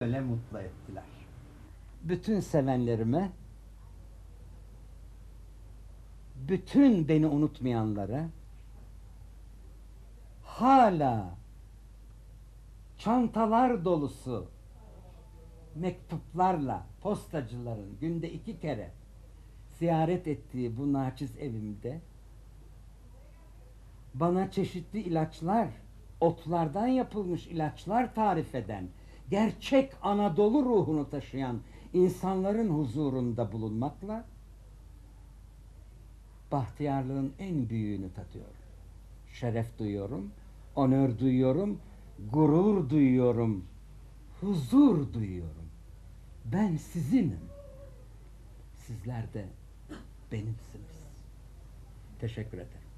öyle mutlu ettiler. Bütün sevenlerime, bütün beni unutmayanlara, hala çantalar dolusu mektuplarla postacıların günde iki kere ziyaret ettiği bu naçiz evimde bana çeşitli ilaçlar, otlardan yapılmış ilaçlar tarif eden, gerçek Anadolu ruhunu taşıyan insanların huzurunda bulunmakla bahtiyarlığın en büyüğünü tadıyorum. Şeref duyuyorum, onör duyuyorum, gurur duyuyorum, huzur duyuyorum. Ben sizinim. Sizler de benimsiniz. Teşekkür ederim.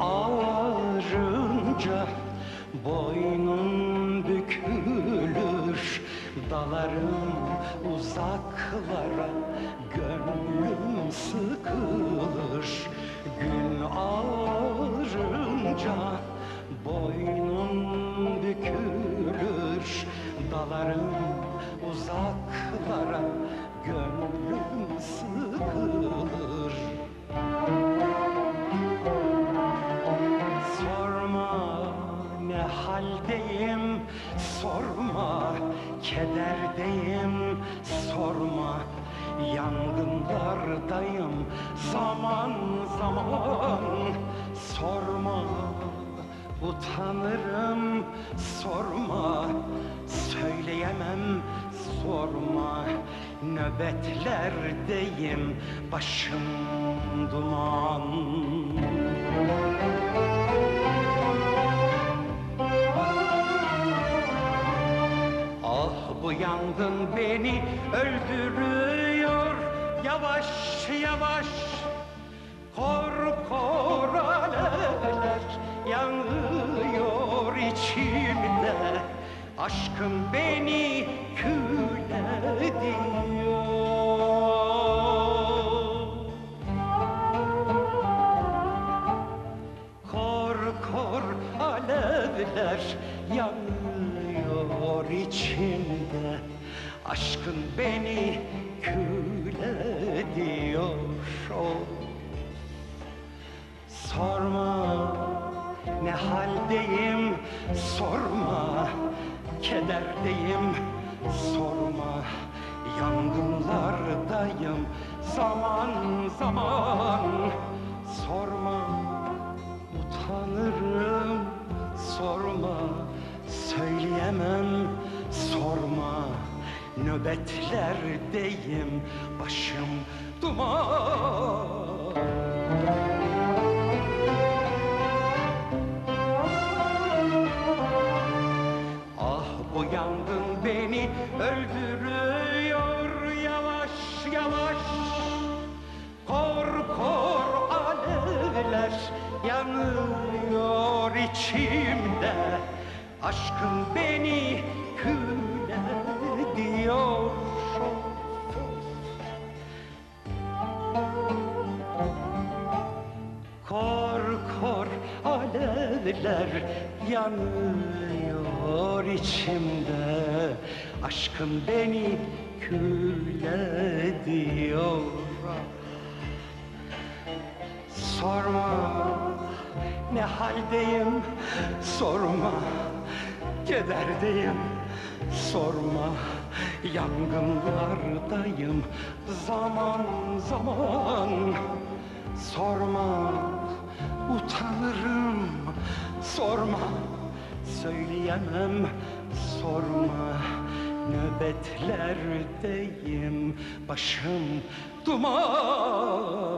Ağarınca boynum bükülür Dalarım uzaklara gönlüm sıkılır. Gün ağarınca boynum bükülür Dalarım uzaklara gönlüm sıkılır haldeyim sorma kederdeyim sorma. Yangınlardayım zaman zaman. Sorma utanırım sorma. Söyleyemem sorma. Nöbetlerdeyim başım duman bu yangın beni öldürüyor. Yavaş yavaş. Kor kor alevler yanıyor içimde. Aşkın beni kül ediyor Kor kor alevler yanıyor içimde. Aşkın beni kül ediyor. Sorma ne haldeyim? Sorma Kederdeyim. Sorma Yangınlardayım. Zaman zaman. Sorma utanırım. Sorma Söyleyemem sorma Nöbetlerdeyim başım duman Ah yangın beni öldürüyor yavaş yavaş. Kor kor alevler yanıyor içimde Aşkın beni kül ediyor Kor kor alevler yanıyor içimde. Aşkın beni kül ediyor Sorma ne haldeyim? Sorma Kederdeyim sorma Yangınlardayım zaman zaman. Sorma utanırım. Sorma Söyleyemem. Sorma Nöbetlerdeyim. Başım duman